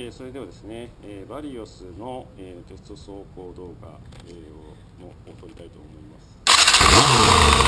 えー、それではですね、えー、バリオスの、えー、テスト走行動画、えー、をも撮りたいと思います。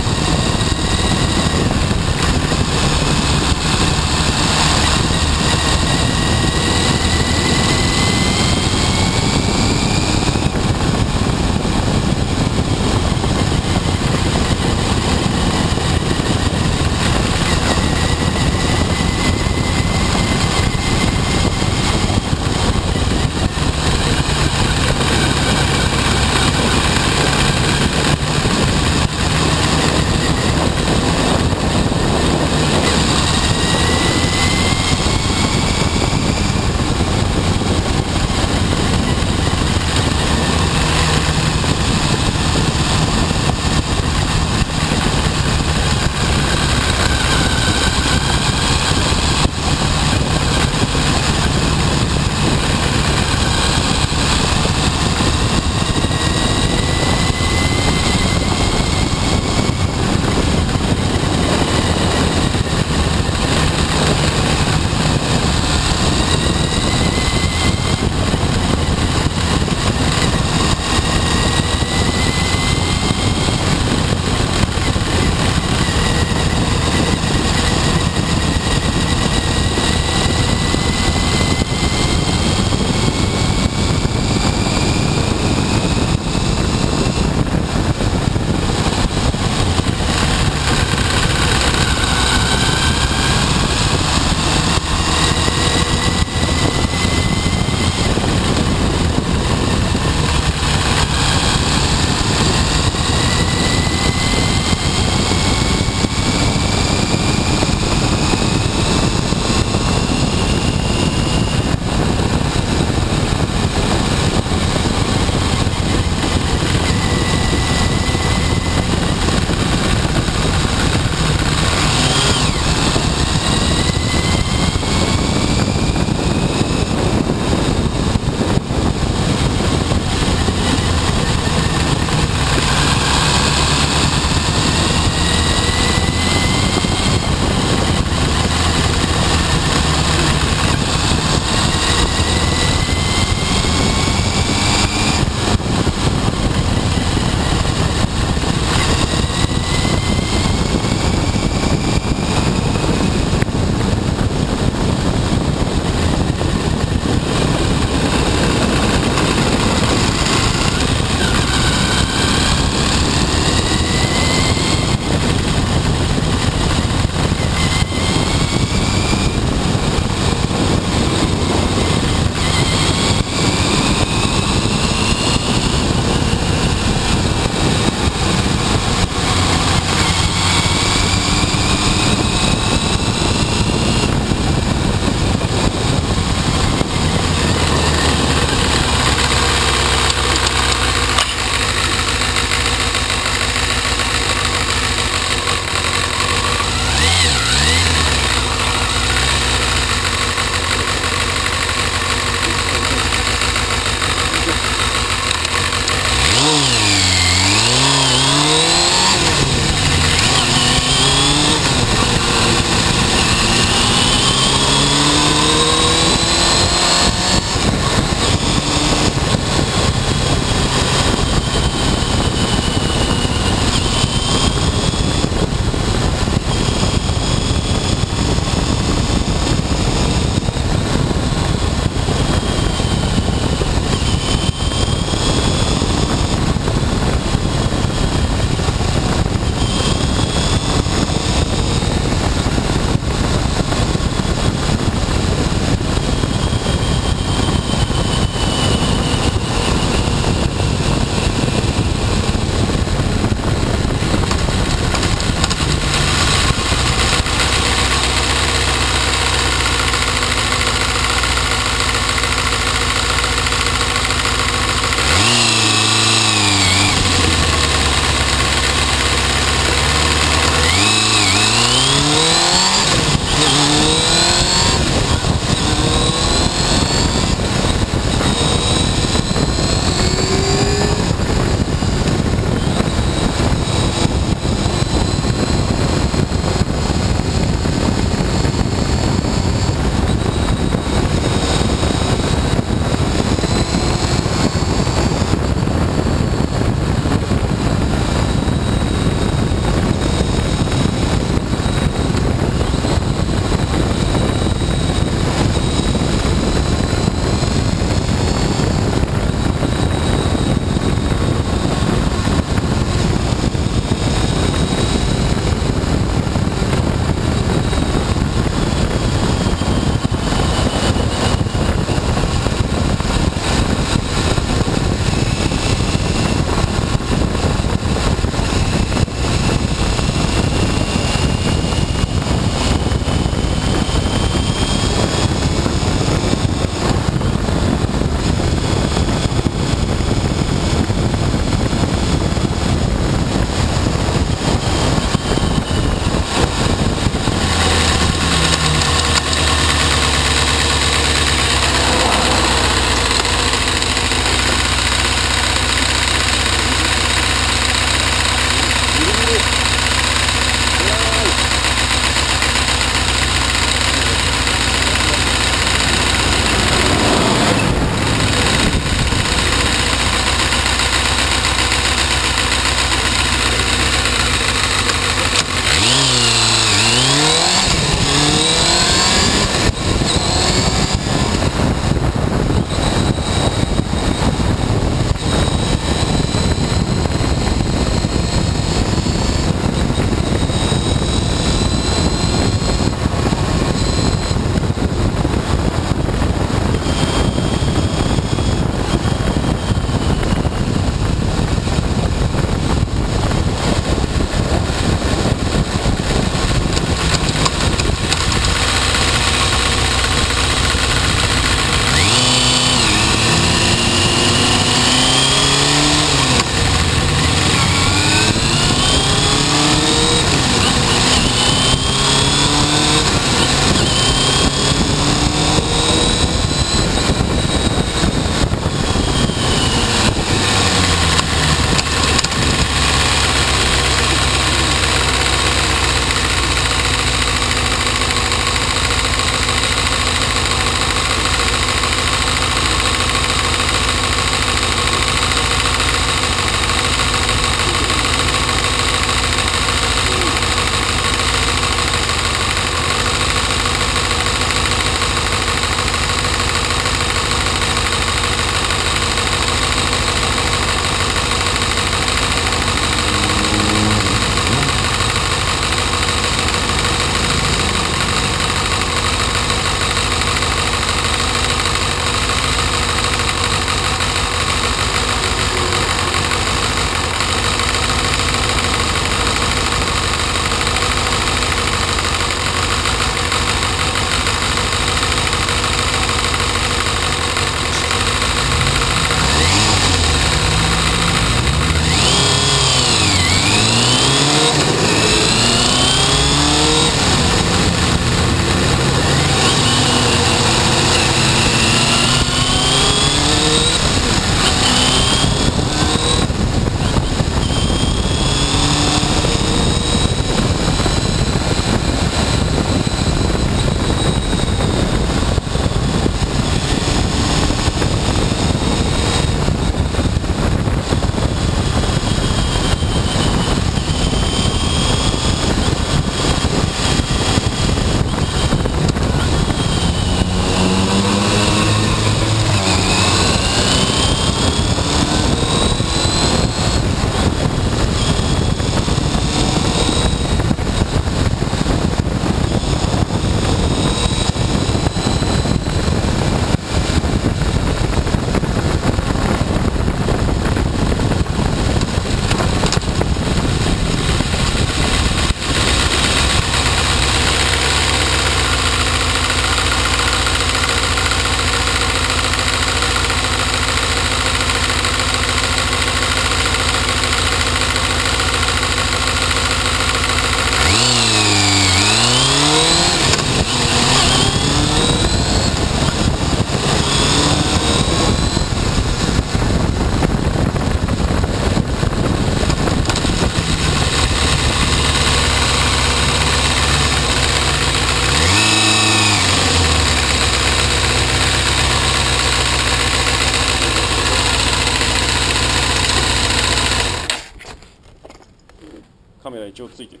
一応ついて。る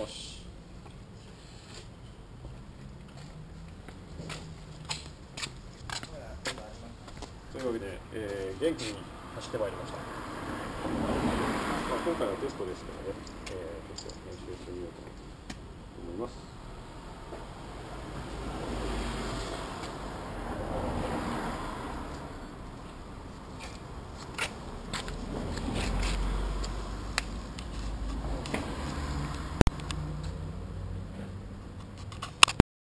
よし。